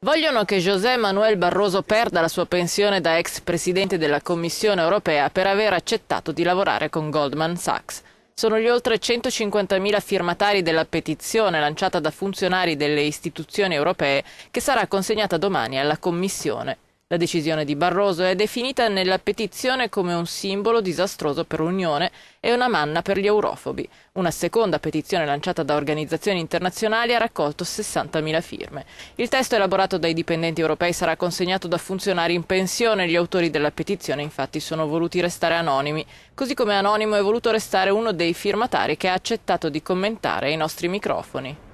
Vogliono che José Manuel Barroso perda la sua pensione da ex presidente della Commissione europea per aver accettato di lavorare con Goldman Sachs. Sono gli oltre 150.000 firmatari della petizione lanciata da funzionari delle istituzioni europee che sarà consegnata domani alla Commissione. La decisione di Barroso è definita nella petizione come un simbolo disastroso per l'Unione e una manna per gli eurofobi. Una seconda petizione lanciata da organizzazioni internazionali ha raccolto 60.000 firme. Il testo elaborato dai dipendenti europei sarà consegnato da funzionari in pensione. Gli autori della petizione infatti sono voluti restare anonimi, così come anonimo è voluto restare uno dei firmatari che ha accettato di commentare ai nostri microfoni.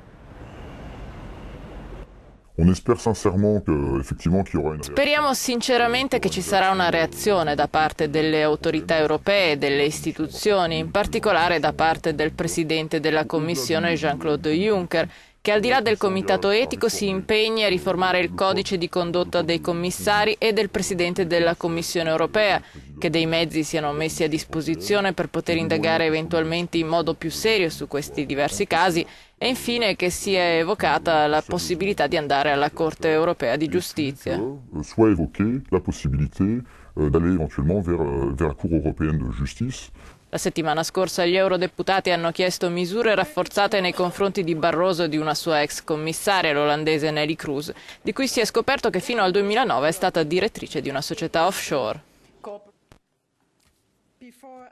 Speriamo sinceramente che ci sarà una reazione da parte delle autorità europee e delle istituzioni, in particolare da parte del Presidente della Commissione Jean-Claude Juncker, che al di là del comitato etico si impegni a riformare il codice di condotta dei commissari e del Presidente della Commissione europea, che dei mezzi siano messi a disposizione per poter indagare eventualmente in modo più serio su questi diversi casi e infine che sia evocata la possibilità di andare alla Corte europea di giustizia. Soit évoquée la possibilité euh, d'aller éventuellement vers, euh, vers la Cour européenne de justice la settimana scorsa gli eurodeputati hanno chiesto misure rafforzate nei confronti di Barroso e di una sua ex commissaria, l'olandese Nelly Cruz, di cui si è scoperto che fino al 2009 è stata direttrice di una società offshore. before